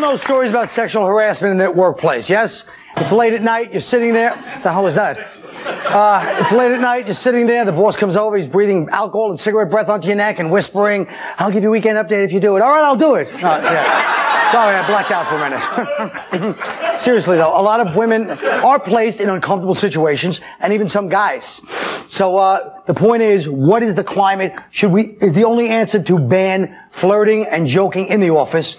know stories about sexual harassment in the workplace, yes? It's late at night, you're sitting there. The hell is that? Uh, it's late at night, you're sitting there, the boss comes over, he's breathing alcohol and cigarette breath onto your neck and whispering, I'll give you a weekend update if you do it. All right, I'll do it. Uh, yeah. Sorry, I blacked out for a minute. Seriously though, a lot of women are placed in uncomfortable situations, and even some guys. So uh, the point is, what is the climate? Should we? Is the only answer to ban flirting and joking in the office?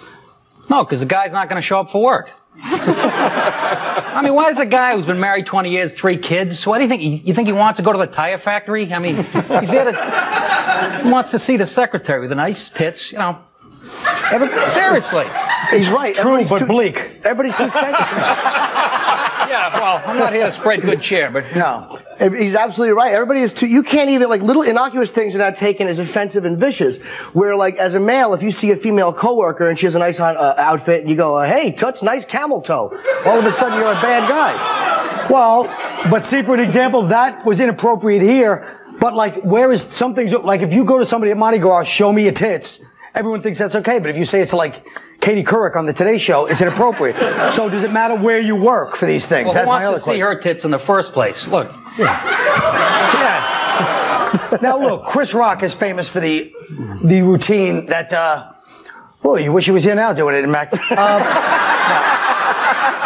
No, because the guy's not going to show up for work. I mean, why is a guy who's been married 20 years, three kids, what do you think? You think he wants to go to the tire factory? I mean, he's there to, he wants to see the secretary with the nice tits, you know. Seriously. He's right. True, Everybody's but too- bleak. Everybody's too sensitive. Yeah, well, I'm not here to spread good cheer, but No. He's absolutely right. Everybody is too. You can't even like little innocuous things are not taken as offensive and vicious. Where like as a male, if you see a female coworker and she has a nice uh, outfit, and you go, uh, "Hey, Toots, nice camel toe," all of a sudden you're a bad guy. Well, but see, for an example, that was inappropriate here. But like, where is some things like if you go to somebody at Mardi Gras, show me your tits, everyone thinks that's okay. But if you say it's like Katie Couric on the Today Show, is inappropriate. so does it matter where you work for these things? well, that's who my wants other to see her tits in the first place? Look, Yeah. now look, Chris Rock is famous for the the routine that. uh Oh, you wish he was here now doing it, in Mac.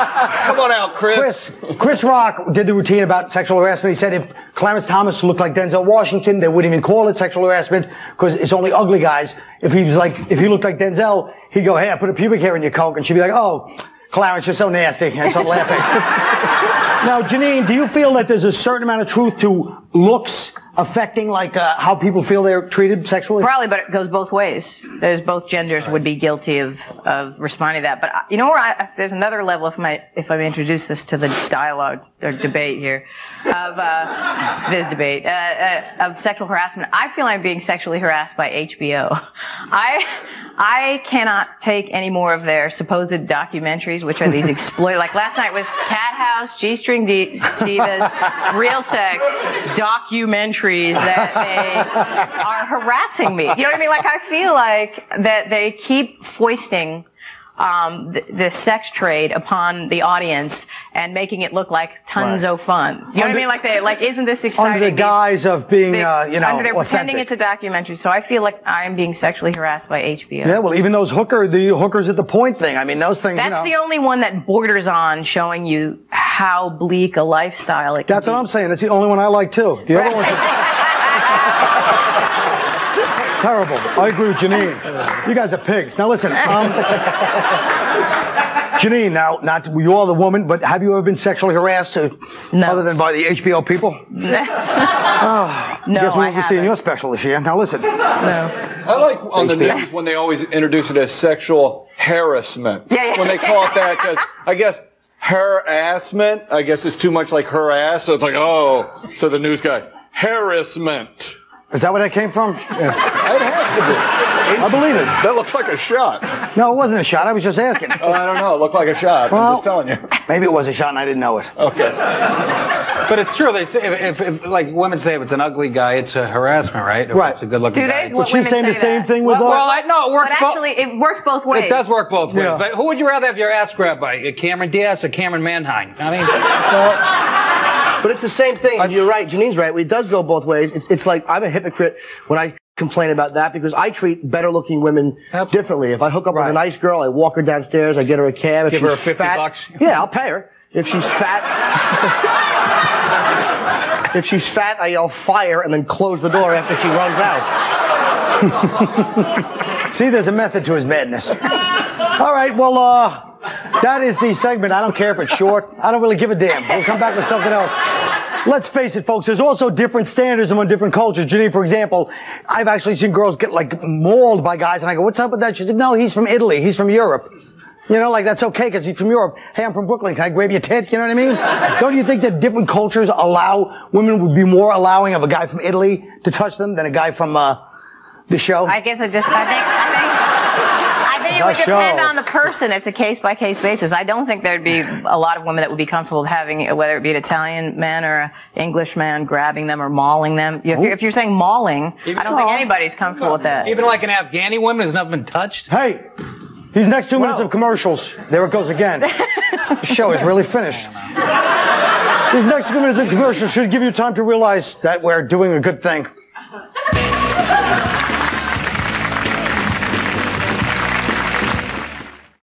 Uh, come on out, Chris. Chris, Chris Rock did the routine about sexual harassment. He said if Clarence Thomas looked like Denzel Washington, they wouldn't even call it sexual harassment because it's only ugly guys. If he was like, if he looked like Denzel, he'd go, hey, I put a pubic hair in your coke. And she'd be like, oh, Clarence, you're so nasty. And start laughing. now, Janeane, do you feel that there's a certain amount of truth to looks affecting like uh, how people feel they're treated sexually? Probably, but it goes both ways. There's both genders would be guilty of, of responding to that. But uh, you know where I, there's another level if I if I may introduce this to the dialogue or debate here of uh, this debate uh, uh, of sexual harassment. I feel I'm being sexually harassed by HBO. I I cannot take any more of their supposed documentaries, which are these exploit. Like last night was Cathouse, G String D- Divas, Real Sex documentaries that they are harassing me. You know what I mean? Like I feel like that they keep foisting um, the, the sex trade upon the audience and making it look like tons Right. of fun. You know what I mean? Like they like, isn't this exciting? Under the These- guise of being, they- uh, you know, under they're pretending it's a documentary. So I feel like I'm being sexually harassed by HBO. Yeah, well, even those hooker, the hookers at the point thing. I mean, those things. That's you know, the only one that borders on showing you how bleak a lifestyle it can That's be. what I'm saying. It's the only one I like too. The other ones. Are, terrible. I agree with Janeane. You guys are pigs. Now listen, um, Janeane. Now, not you are the woman, but have you ever been sexually harassed, uh, No. other than by the HBO people? no, Guess we I won't be seeing your special this year. Now listen. No. I like on the news when they always introduce it as sexual harassment. Yeah, yeah. When they call it that, because I guess harassment, I guess is too much like her ass, so it's like, oh, so the news guy, harassment. Is that where that came from? Yeah. It has to be. I believe it. That looks like a shot. No, it wasn't a shot. I was just asking. Oh, I don't know. It looked like a shot. Well- I'm just telling you. Maybe it was a shot and I didn't know it. Okay. but it's true. They say if, if, if like women say if it's an ugly guy, it's a harassment, right? If Right. It's a good-looking Do guy. they? it's- What She's women saying the say same that. thing with well, well, I know it works. But bo- actually, it works both ways. It does work both ways. Yeah. But who would you rather have your ass grabbed by? Cameron Diaz or Camryn Manheim? I mean, But it's the same thing. and You're right. Janeane's right. It does go both ways. It's, it's like I'm a hypocrite when I complain about that because I treat better looking women Yep. differently. If I hook up with a nice girl, I walk her downstairs, I get her a cab. If Give her she's 50 fat, bucks. Yeah, I'll pay her. If she's fat, if she's fat, I yell fire and then close the door after she runs out. See, there's a method to his madness. All right, well, uh, that is the segment. I don't care if it's short. I don't really give a damn. We'll come back with something else. Let's face it, folks. There's also different standards among different cultures. Janeane, for example, I've actually seen girls get like mauled by guys, and I go, "What's up with that?" She's like, "No, he's from Italy. He's from Europe." You know, like that's okay because he's from Europe. Hey, I'm from Brooklyn. Can I grab your tit? You know what I mean? Don't you think that different cultures allow women would be more allowing of a guy from Italy to touch them than a guy from uh, the show? I guess I just, I think, I it would The depend show. on the person. It's a case by case basis. I don't think there'd be a lot of women that would be comfortable having, whether it be an Italian man or an English man grabbing them or mauling them. If you're, if you're saying mauling, I don't think anybody's comfortable with that. even like an Afghani woman has never been touched. Hey, These next two minutes Wow. of commercials, there it goes again. the show is really finished. These next two minutes of commercials should give you time to realize that we're doing a good thing.